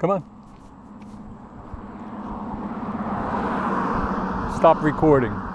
Come on. Stop recording.